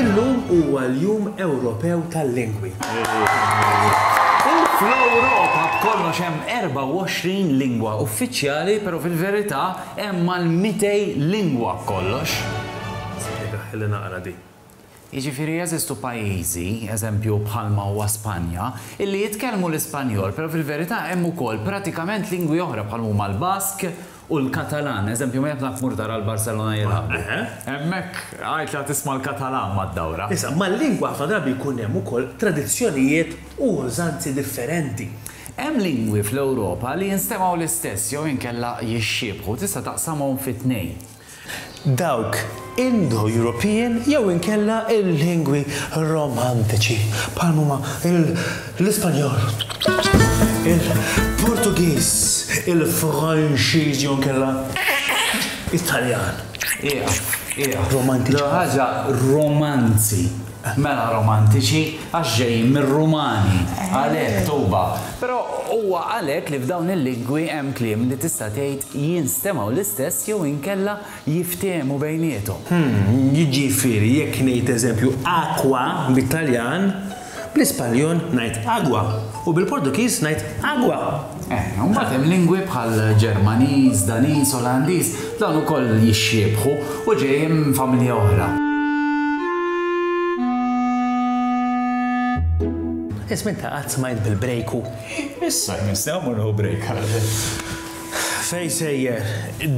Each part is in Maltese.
Illum huwa l-Jum Ewropew tal-Lingwi. Fl-Ewropa b'kollox hemm 24 lingwa uffiċjali, però fil-verità hemm mal-200 lingwa b'kollox. Spiegħilha naqra din. Jiġifieri jeżistu pajjiżi, eżempju bħalma huwa Spanja, illi jitkellmu l-Ispanjol, però fil-verità hemm ukoll pratikament lingwi oħra bħal huma l-Bask u l-Katalan, eżempju minn hekk naf tmur tara l-Barcelona jilagħbu. Hemmhekk għid la tisma' l-Katalan mad-dawra. Issa, mal-lingwa ħafna drabi jkun hemm ukoll tradizzjonijiet u użanzi differenti. Hemm lingwi fl-Ewropa li jinstemgħu l-istess jew inkella jixxiebħu, tista' taqsamhom fi tnejn. dawk Indo-Ewropien jew inkella l-lingwi Romantiċi, bħal m'huma l-Ispanjol, il-Portugiż, il-Franċiż jew inkella it-Taljan. Qiegħ, qiegħ. Romantiċi. L-ewwel ħaġa, romanzi. Mela romantiċi għax ġejjin mir-Rumani, għalhekk tuba. Però huwa għalhekk li f'dawn il-lingwi hemm kliem li tista' tgħid jinstemgħu l-istess jew inkella jiftiehmu bejniethom. Jiġifieri jekk ngħid eżempju acqua bit-Taljan, bl-Ispanjol ngħid agua u bil-Portugiż ngħid agua. Eh, u mbagħad hemm lingwi bħal Ġermaniż, Daniż, Olandiż, dawn ukoll jixxiebħu u ġejjin minn familja oħra. Ismin ta' qatt smajt bil-brejku. Issa nistgħu mmorru brejk. Fej sejjer,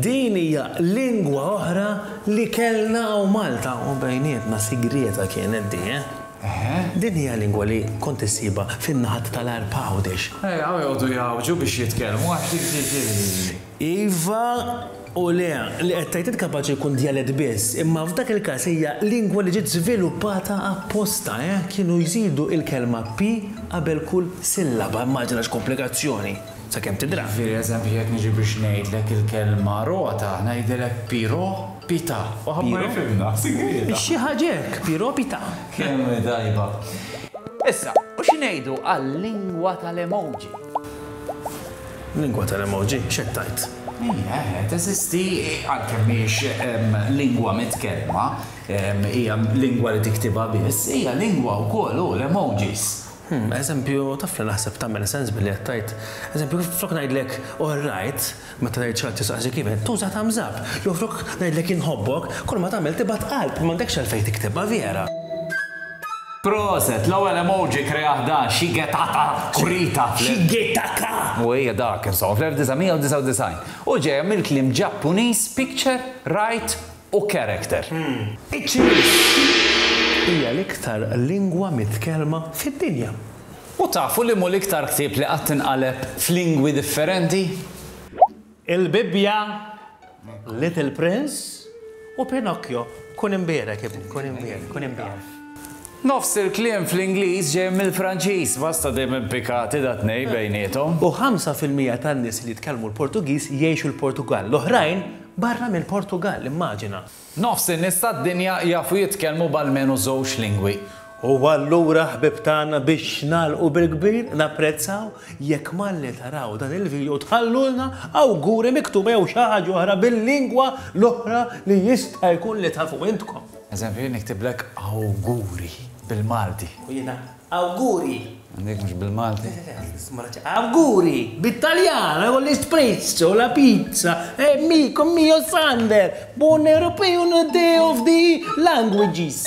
din hija lingwa oħra li kellna hawn Malta u bejnietna sigrieta kienet din, eh? Eħe. Din hija lingwa li kont issibha fin-naħat tal-Għarb Għawdex. Eja u joqogħdu jgħawġu biex jitkellmu għax dik ġieli. Iva u le, li qed tgħid int kapaċi jkun djalett biss, imma f'dak il-każ hija lingwa li ġiet żviluppata apposta, eh, kienu jżidu il-kelma pi qabel kull sillaba, immaġina x'komplikazzjoni, sakemm tidra. Jiġifieri eżempju jekk niġi biex ngħidlek il-kelma rota, ngħidilek piro? Pita, Piro? Xi ħaġa hekk, Piro, Pita. Kemm hi tajba! Issa, u xi ngħidu għal-lingwa tal-emoji? Lingwa tal-emoji? X'qed tgħid? Hija, eħe, teżisti, għalkemm mhijiex lingwa mitkellma, hija lingwa li tiktibha biss, hija lingwa wkoll, hu, l-emojis. Hm, eżempju, taf li naħseb tagħmel sens billi qed tgħid, eżempju, flok ngħidlek alright, Meta ngħid xi ħadd jistaqsi kif qed, tuża thumbs up. Minflok ngħidlek inħobbok, kull ma tagħmel tibgħat qalb, m'għandekx għalfejn tiktibha vera. Proset! L-ewwel emoji kreah dan Shigetaka Kurita fl. Shigetaka! U hija dak, insomma, fl-1999. U ġejja mill-kliem Ġappuniż picture, write u character. Iċ-Ċiniż hija l-iktar lingwa mitkellma fid-dinja. U tafu li m'hu l-iktar ktieb li qatt inqaleb f'lingwi differenti? Il-Bibbja, Little Prince u Pinocchio. Kun imbierek, ibni, kun imbierek, kun imbierek. Nofs il-kliem fl-Ingliż ġej mill-Franċiż, basta dejjem impikati dat-tnejn bejniethom. U ħamsa fil-mija tan-nies li jitkellmu l-Portugiż jgħixu l-Portugall, l-oħrajn barra mill-Portugall, immaġina. Nofs in-nies tad-dinja jafu jitkellmu b'almenu żewġ lingwi. Huwa allura ħbieb tagħna biex nagħlqu bil-kbir, napprezzaw, jekk malli taraw dan il-video tħallulna awguri miktuba jew xi ħaġa oħra bil-lingwa l-oħra li jista' jkun li tafu intkom. Eżempju, jien niktiblek awguri bil-Malti. U jiena. Awguri! Għandek mhux bil-Malti? Awguri! Bit-Taljan, u l-Espresso, la pizza, e mico mio Sander, buon European Day of the Languages!